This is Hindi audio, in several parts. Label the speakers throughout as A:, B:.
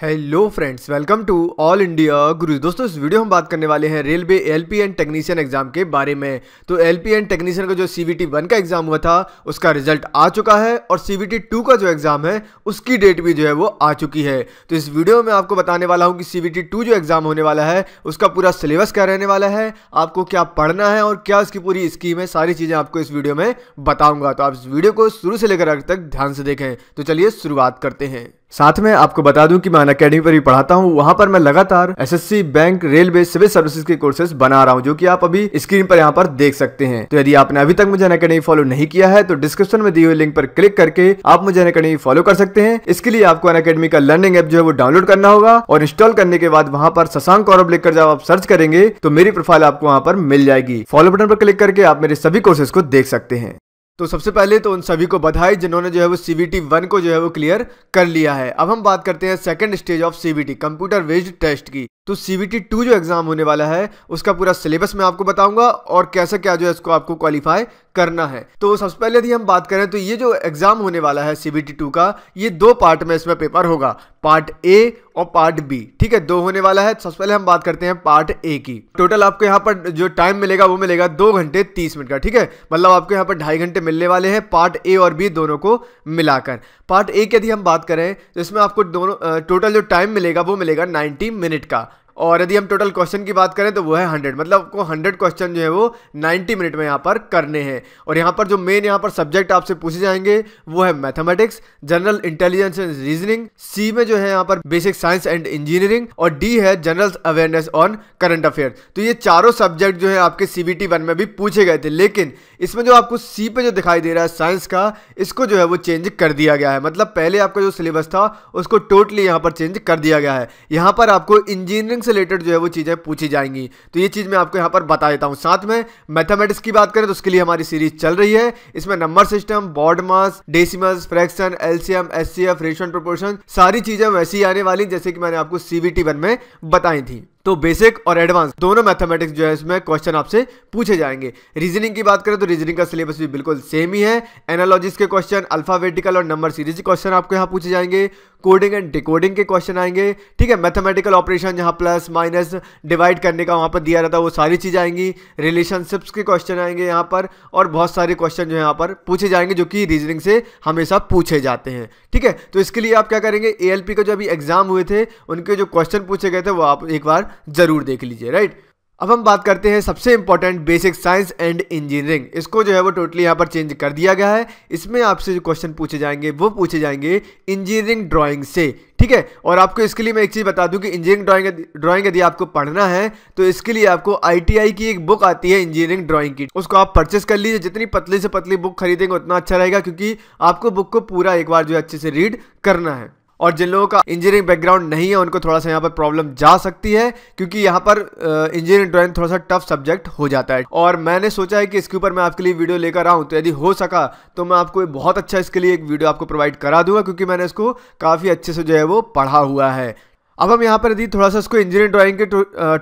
A: Hello friends welcome to all India Guru दोस्तों, इस वीडियो हम बात करने वाले हैं railway LP and technician exam के बारे में। तो एलपी एंड टेक्नीशियन का जो सीवीटी वन का एग्ज़ाम हुआ था, उसका रिज़ल्ट आ चुका है और सीवीटी टू का जो एग्ज़ाम है, उसकी डेट भी जो है वो आ चुकी है। तो इस वीडियो में आपको बताने वाला हूँ कि सीवीटी टू जो एग्ज़ाम होने वाला है, उसका पूरा सिलेबस क्या रहने वाला है, आपको क्या पढ़ना है और क्या उसकी पूरी स्कीम है, सारी चीज़ें आपको इस वीडियो में बताऊँगा। तो आप इस वीडियो को शुरू से लेकर आगे तक ध्यान से देखें। तो चलिए शुरुआत करते हैं। साथ में आपको बता दूँ कि मैं अन अकेडमी पर भी पढ़ाता हूँ। वहाँ पर मैं लगातार SSC bank railway civil services के कोर्सेज बना रहा हूँ, जो कि आप अभी स्क्रीन पर यहाँ पर देख सकते हैं। तो यदि आपने अभी तक मुझे अकेडमी फॉलो नहीं किया है तो डिस्क्रिप्शन में दिए हुए लिंक पर क्लिक करके आप मुझे अकेडमी फॉलो कर सकते हैं। इसके लिए आपको अन अकेडमी का लर्निंग ऐप जो है वो डाउनलोड करना होगा और इंस्टॉल करने के बाद वहाँ पर शशांक गौरव लिखकर जब आप सर्च करेंगे तो मेरी प्रोफ़ाइल आपको वहाँ पर मिल जाएगी। फॉलो बटन पर क्लिक करके आप मेरे सभी कोर्सेज को देख सकते हैं। तो सबसे पहले तो उन सभी को बधाई जिन्होंने जो है वो सी टी वन को जो है वो क्लियर कर लिया है। अब हम बात करते हैं second stage of C T computer based test की। तो सी टी टू जो एग्ज़ाम होने वाला है, उसका पूरा सिलेबस मैं आपको बताऊँगा और कैसे क्या जो है इसको आपको क्वालिफाई करना है। तो सबसे पहले यदि हम बात करें तो ये जो एग्ज़ाम होने वाला है सीबीटी टू का, ये दो पार्ट में इसमें पेपर होगा पार्ट ए और पार्ट बी ठीक है, दो होने वाला है। सबसे पहले हम बात करते हैं पार्ट ए की। टोटल आपको यहाँ पर जो टाइम मिलेगा, वो मिलेगा दो घंटे तीस मिनट का। ठीक है मतलब आपको यहाँ पर ढाई घंटे मिलने वाले हैं पार्ट ए और बी दोनों को मिलाकर। पार्ट ए की यदि हम बात करें तो इसमें आपको दोनों टोटल जो टाइम मिलेगा, वो मिलेगा नाइन्टी मिनट का। और यदि हम टोटल क्वेश्चन की बात करें तो वो है हंड्रेड मतलब आपको हंड्रेड क्वेश्चन जो है वो नाइन्टी मिनट में यहाँ पर करने हैं। और यहाँ पर जो मेन यहाँ पर सब्जेक्ट आपसे पूछे जाएँगे, वो है mathematics general intelligence and reasoning C में जो है यहाँ पर बेसिक साइंस एंड इंजीनियरिंग और डी है general awareness on current affair तो ये चारों सब्जेक्ट जो है आपके सीबीटी वन में भी पूछे गए थे। लेकिन इसमें जो आपको सी पे जो दिखाई दे रहा है साइंस का, इसको जो है वो चेंज कर दिया गया है। मतलब पहले आपका जो सिलेबस था, उसको टोटली यहाँ पर चेंज कर दिया गया है। यहाँ पर आपको इंजीनियरिंग से रिलेटेड जो है वो चीज़ें पूछी जाएँगी। तो ये चीज़ मैं आपको यहाँ पर बता देता हूँ। साथ में मैथमेटिक्स की बात करें तो उसके लिए हमारी सीरीज़ चल रही है। इसमें number system, BODMAS, decimals, fraction, LCM, SCF ration proportion, सारी चीज़ें वैसी आने वाली जैसे कि मैंने आपको सीबीटी वन में बताई थी। तो बेसिक और एडवांस दोनों मैथमेटिक्स जो है इसमें क्वेश्चन आपसे पूछे जाएँगे। रीजनिंग की बात करें तो रीजनिंग का सिलेबस भी बिल्कुल सेम ही है। एनालॉजिस के क्वेश्चन, अल्फाबेटिकल और नंबर सीरीज़ के क्वेश्चन आपको यहाँ पूछे जाएँगे। कोडिंग एंड डिकोडिंग के क्वेश्चन आएँगे। ठीक है मैथमेटिकल ऑपरेशन जहाँ प्लस माइनस डिवाइड करने का वहाँ पर दिया रहता है, वो सारी चीज़ आएँगी। रिलेशनशिप्स के क्वेश्चन आएँगे यहाँ पर और बहुत सारे क्वेश्चन जो है यहाँ पर पूछे जाएँगे, जो कि रीजनिंग से हमेशा पूछे जाते हैं। ठीक है तो इसके लिए आप क्या करेंगे एएलपी का जो अभी एग्ज़ाम हुए थे, उनके जो क्वेश्चन पूछे गए थे, वो आप एक बार ज़रूर देख लीजिए राइट अब हम बात करते हैं सबसे important basic science and engineering इसको जो है वो टोटली यहाँ पर चेंज कर दिया गया है। इसमें आपसे जो क्वेश्चन पूछे जाएँगे, वो पूछे जाएँगे इंजीनियरिंग ड्राइंग से। ठीक है? और आपको इसके लिए मैं एक चीज़ बता दूँ कि इंजीनियरिंग ड्राइंग ड्राइंग यदि आपको पढ़ना है तो इसके लिए आपको आईटीआई की एक बुक आती है इंजीनियरिंग ड्राइंग की। उसको आप परचेस कर लीजिए। जितनी पतली से पतली बुक खरीदेंगे, उतना अच्छा रहेगा, क्योंकि आपको बुक को पूरा एक बार जो है अच्छे से रीड करना है। और जिन लोगों का इंजीनियरिंग बैकग्राउंड नहीं है, उनको थोड़ा सा यहाँ पर प्रॉब्लम जा सकती है, क्योंकि यहाँ पर इंजीनियरिंग ड्राइंग थोड़ा सा टफ सब्जेक्ट हो जाता है। और मैंने सोचा है कि इसके ऊपर मैं आपके लिए वीडियो लेकर आऊँ तो यदि हो सका तो मैं आपको बहुत अच्छा इसके लिए एक वीडियो आपको प्रोवाइड करा दूँगा, क्योंकि मैंने इसको काफ़ी अच्छे से जो है वो पढ़ा हुआ है। अब हम यहाँ पर यदि थोड़ा सा इसको इंजीनियरिंग ड्राइंग के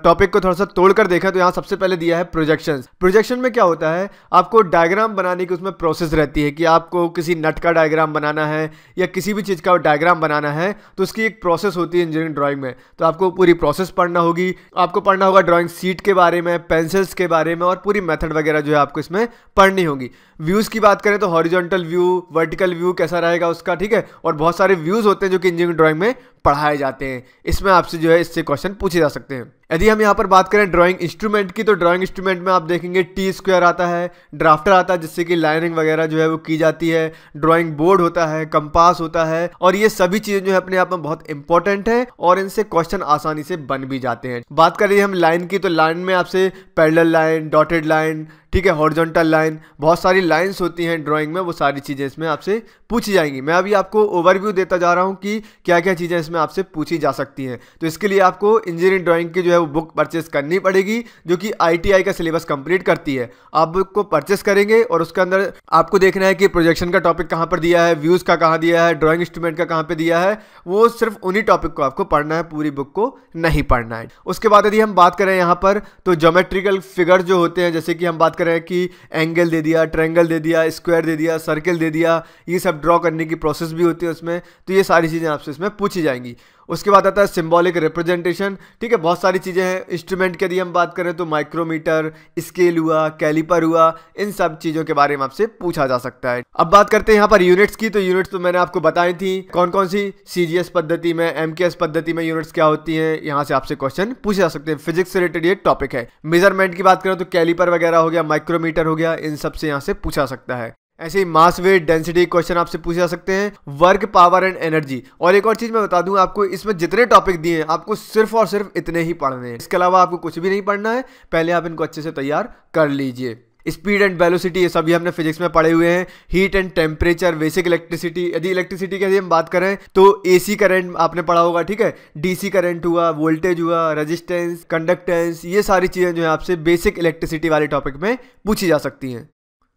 A: टॉपिक को थोड़ा सा तोड़कर देखा तो यहाँ सबसे पहले दिया है प्रोजेक्शन प्रोजेक्शन में क्या होता है? आपको डायग्राम बनाने की उसमें प्रोसेस रहती है कि आपको किसी नट का डायग्राम बनाना है या किसी भी चीज़ का डायग्राम बनाना है तो उसकी एक प्रोसेस होती है इंजीनियरिंग ड्राइंग में. तो आपको पूरी प्रोसेस पढ़ना होगी. आपको पढ़ना होगा ड्राइंग सीट के बारे में पेंसिल्स के बारे में और पूरी मेथड वगैरह जो है आपको इसमें पढ़नी होगी. व्यूज़ की बात करें तो हॉरिजॉन्टल व्यू वर्टिकल व्यू कैसा रहेगा उसका, ठीक है? और बहुत सारे व्यूज़ होते हैं जो कि इंजीनियरिंग ड्राइंग में पढ़ाए जाते हैं। इसमें आपसे जो है इससे क्वेश्चन पूछे जा सकते हैं। यदि हम यहाँ पर बात करें ड्राइंग इंस्ट्रूमेंट की तो ड्राइंग इंस्ट्रूमेंट में आप देखेंगे टी स्क्वायर आता है ड्राफ्टर आता है, जिससे कि लाइनिंग वगैरह जो है वो की जाती है ड्राइंग बोर्ड होता है कंपास होता है, और ये सभी चीज़ें जो है अपने आप में बहुत इंपॉर्टेंट है, और इनसे क्वेश्चन आसानी से बन भी जाते हैं। बात करें हम लाइन की तो लाइन में आपसे पैरल लाइन डॉटेड लाइन ठीक है हॉर्जोंटल लाइन बहुत सारी लाइंस होती हैं ड्राइंग में, वो सारी चीज़ें इसमें आपसे पूछी जाएँगी। मैं अभी आपको ओवरव्यू देता जा रहा हूँ कि क्या क्या चीज़ें इसमें आपसे पूछी जा सकती हैं। तो इसके लिए आपको इंजीनियरिंग ड्राइंग की जो है वो बुक परचेस करनी पड़ेगी, जो कि आईटीआई का सिलेबस कंप्लीट करती है। आप बुक को परचेस करेंगे और उसके अंदर आपको देखना है कि प्रोजेक्शन का टॉपिक कहाँ पर दिया है व्यूज़ का कहाँ दिया है ड्राइंग इंस्ट्रूमेंट का कहाँ पर दिया है, वो सिर्फ़ उन्हीं टॉपिक को आपको पढ़ना है, पूरी बुक को नहीं पढ़ना है। उसके बाद यदि हम बात करें यहाँ पर तो जोमेट्रिकल फिगर जो होते हैं, जैसे कि हम बात करें कि एंगल दे दिया ट्रैंगल दे दिया स्क्वायर दे दिया सर्कल दे दिया, ये सब ड्रॉ करने की प्रोसेस भी होती है उसमें तो ये सारी चीज़ें आपसे इसमें पूछी जाएँगी। उसके बाद आता है सिंबॉलिक रिप्रेजेंटेशन ठीक है, बहुत सारी चीज़ें हैं। इंस्ट्रूमेंट की यदि हम बात करें तो माइक्रोमीटर स्केल हुआ कैलिपर हुआ, इन सब चीज़ों के बारे में आपसे पूछा जा सकता है। अब बात करते हैं यहाँ पर यूनिट्स की। तो यूनिट्स तो मैंने आपको बताई थी। कौन कौन सी सी पद्धति में एम पद्धति में यूनिट्स क्या होती है? यहाँ से आपसे क्वेश्चन पूछे जा सकते हैं। फिजिक्स से रिलेटेड ये टॉपिक है। मेज़रमेंट की बात करें तो कैलिपर वगैरह हो गया माइक्रोमीटर हो गया, इन सबसे यहाँ से पूछा सकता है। ऐसे ही मास वेट डेंसिटी क्वेश्चन आपसे पूछे जा सकते हैं। वर्क पावर एंड एनर्जी और एक और चीज़ मैं बता दूँ, आपको इसमें जितने टॉपिक दिए हैं, आपको सिर्फ़ और सिर्फ़ इतने ही पढ़ने हैं। इसके अलावा आपको कुछ भी नहीं पढ़ना है। पहले आप इनको अच्छे से तैयार कर लीजिए। स्पीड एंड वेलोसिटी ये सभी हमने फिजिक्स में पढ़े हुए हैं। Heat and temperature basic electricity यदि इलेक्ट्रिसिटी की यदि हम बात करें तो एसी करंट आपने पढ़ा होगा, ठीक है? डीसी करंट हुआ वोल्टेज हुआ रेजिस्टेंस कंडक्टेंस ये सारी चीज़ें जो है आपसे बेसिक इलेक्ट्रिसिटी वाले टॉपिक में पूछी जा सकती हैं।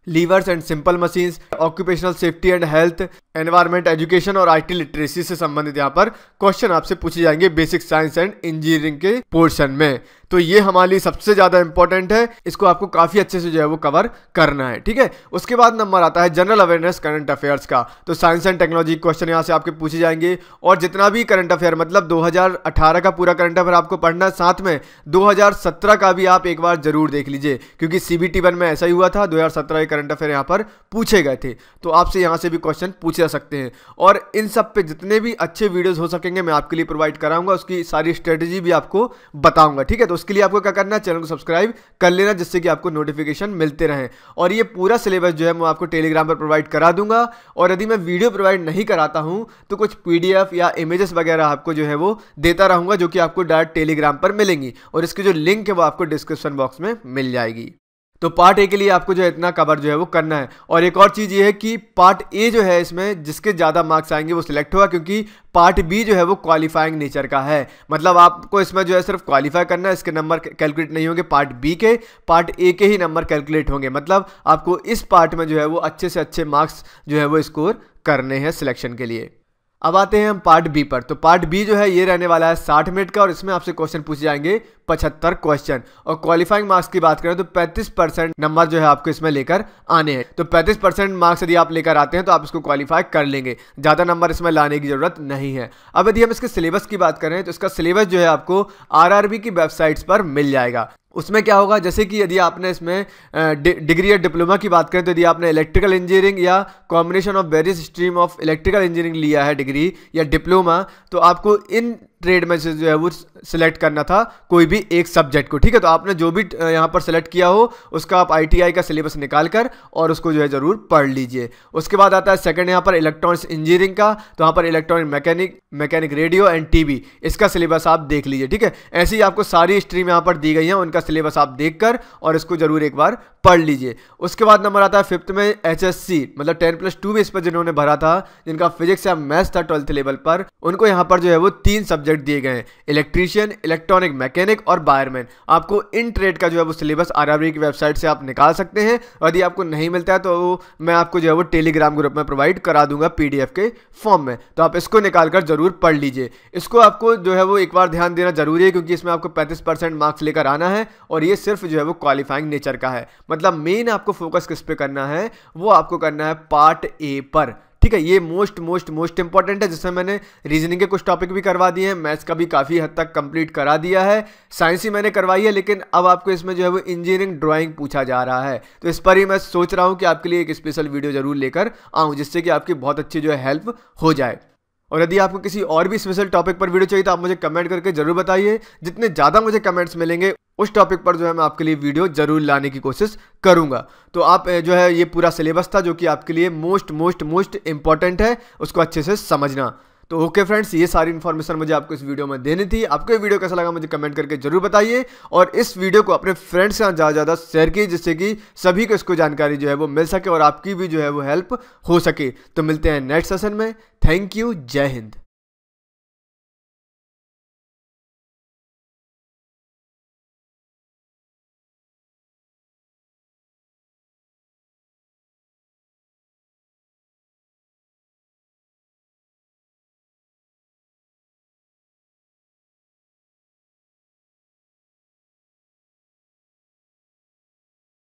A: Levers and simple machines, occupational safety and health environment education और आईटी लिटरेसी से संबंधित यहाँ पर क्वेश्चन आपसे पूछे जाएँगे बेसिक साइंस एंड इंजीनियरिंग के पोर्शन में। तो ये हमारे लिए सबसे ज़्यादा इंपॉर्टेंट है। इसको आपको काफ़ी अच्छे से जो है वो कवर करना है, ठीक है? उसके बाद नंबर आता है जनरल अवेयरनेस करंट अफेयर्स का। तो साइंस एंड टेक्नोलॉजी क्वेश्चन यहाँ से आपके पूछे जाएँगे। और जितना भी करंट अफेयर मतलब 2018 का पूरा करंट अफेयर आपको पढ़ना है साथ में 2017 का भी आप एक बार ज़रूर देख लीजिए। क्योंकि सीबीटी वन में ऐसा ही हुआ था 2017 के करंट अफेयर यहाँ पर पूछे गए थे। तो आपसे यहाँ से भी क्वेश्चन पूछे जा सकते हैं। और इन सब पे जितने भी अच्छे वीडियोज़ हो सकेंगे, मैं आपके लिए प्रोवाइड कराऊँगा, उसकी सारी स्ट्रेटेजी भी आपको बताऊँगा, ठीक है? तो उसके लिए आपको क्या करना है? चैनल को सब्सक्राइब कर लेना जिससे कि आपको नोटिफिकेशन मिलते रहें। और ये पूरा सिलेबस जो है मैं आपको टेलीग्राम पर प्रोवाइड करा दूँगा। और यदि मैं वीडियो प्रोवाइड नहीं कराता हूँ तो कुछ पीडीएफ या इमेजेस वगैरह आपको जो है वो देता रहूँगा, जो कि आपको डायरेक्ट टेलीग्राम पर मिलेंगी। और इसकी जो लिंक है वो आपको डिस्क्रिप्शन बॉक्स में मिल जाएगी। तो पार्ट ए के लिए आपको जो है इतना कवर जो है वो करना है। और एक और चीज़ ये है कि पार्ट ए जो है इसमें जिसके ज़्यादा मार्क्स आएँगे वो सिलेक्ट होगा क्योंकि पार्ट बी जो है वो क्वालिफाइंग नेचर का है। मतलब आपको इसमें जो है सिर्फ़ क्वालिफाई करना है, इसके नंबर कैलकुलेट नहीं होंगे पार्ट बी के पार्ट ए के ही नंबर कैलकुलेट होंगे। मतलब आपको इस पार्ट में जो है वो अच्छे से अच्छे मार्क्स जो है वो स्कोर करने हैं सिलेक्शन के लिए। अब आते हैं हम पार्ट बी पर। तो पार्ट बी जो है, ये रहने वाला है साठ मिनट का, और इसमें आपसे क्वेश्चन पूछे जाएँगे पचहत्तर क्वेश्चन। और क्वालिफाइंग मार्क्स की बात करें तो 35 परसेंट नंबर जो है आपको इसमें लेकर आने हैं। तो 35 परसेंट मार्क्स यदि आप लेकर आते हैं तो आप इसको क्वालिफाई कर लेंगे। ज़्यादा नंबर इसमें लाने की ज़रूरत नहीं है। अब यदि हम इसके सिलेबस की बात करें तो इसका सिलेबस जो है आपको आर की वेबसाइट्स पर मिल जाएगा। उसमें क्या होगा? जैसे कि यदि आपने इसमें डिग्री या डिप्लोमा की बात करें तो यदि आपने इलेक्ट्रिकल इंजीनियरिंग या combination of various stream of electrical engineering लिया है, डिग्री या डिप्लोमा तो आपको इन ट्रेड में से जो है वो सिलेक्ट करना था कोई भी एक सब्जेक्ट को, ठीक है? तो आपने जो भी यहाँ पर सेलेक्ट किया हो, उसका आप आईटीआई का सिलेबस निकाल कर और उसको जो है ज़रूर पढ़ लीजिए। उसके बाद आता है सेकंड यहाँ पर इलेक्ट्रॉनिक्स इंजीनियरिंग का तो यहाँ पर electronic mechanic mechanic radio and TV इसका सिलेबस आप देख लीजिए, ठीक है? ऐसे ही आपको सारी स्ट्रीम यहाँ पर दी गई हैं, उनका सिलेबस आप देख और इसको ज़रूर एक बार पढ़ लीजिए। उसके बाद नंबर आता है फिफ्थ में एचएससी मतलब टेन प्लस टू भी इस पर जिन्होंने भरा था, जिनका फिजिक्स या मैथ्स था ट्वेल्थ लेवल पर, उनको यहाँ पर जो है वो तीन सब्जेक्ट दिए गए हैं। इलेक्ट्रीशियन, इलेक्ट्रॉनिक, मैकेनिक और बायरमैन। आपको इन ट्रेड का जो है वो सिलेबस आर की वेबसाइट से आप निकाल सकते हैं। यदि आपको नहीं मिलता है तो मैं आपको जो है वो टेलीग्राम ग्रुप में प्रोवाइड करा दूँगा पीडीएफ के फॉर्म में। तो आप इसको निकाल कर ज़रूर पढ़ लीजिए। इसको आपको जो है वो एक बार ध्यान देना ज़रूरी है, क्योंकि इसमें आपको पैंतीस मार्क्स लेकर आना है और ये सिर्फ़ जो है वो क्वालिफाइंग नेचर का है। मतलब मेन आपको फोकस किस पे करना है, वो आपको करना है पार्ट ए पर। ठीक है, ये मोस्ट मोस्ट मोस्ट इंपॉर्टेंट है, जिसमें मैंने रीजनिंग के कुछ टॉपिक भी करवा दिए हैं मैथ्स का भी काफ़ी हद तक कंप्लीट करा दिया है साइंस ही मैंने करवाई है, लेकिन अब आपको इसमें जो है वो इंजीनियरिंग ड्राइंग पूछा जा रहा है। तो इस पर ही मैं सोच रहा हूँ कि आपके लिए एक स्पेशल वीडियो ज़रूर लेकर आऊँ, जिससे कि आपकी बहुत अच्छी जो है हेल्प हो जाए। और यदि आपको किसी और भी स्पेशल टॉपिक पर वीडियो चाहिए तो आप मुझे कमेंट करके ज़रूर बताइए। जितने ज़्यादा मुझे कमेंट्स मिलेंगे, उस टॉपिक पर जो है मैं आपके लिए वीडियो ज़रूर लाने की कोशिश करूँगा। तो आप जो है ये पूरा सिलेबस था जो कि आपके लिए मोस्ट मोस्ट मोस्ट इंपॉर्टेंट है, उसको अच्छे से समझना। तो ओके फ्रेंड्स ये सारी इन्फॉर्मेशन मुझे आपको इस वीडियो में देनी थी। आपको ये वीडियो कैसा लगा मुझे कमेंट करके ज़रूर बताइए और इस वीडियो को अपने फ्रेंड्स के साथ ज़्यादा ज़्यादा शेयर कीजिए, जिससे कि सभी को इसको जानकारी जो है वो मिल सके और आपकी भी जो है वो हेल्प हो सके। तो मिलते हैं नेक्स्ट सेशन में। थैंक यू जय हिंद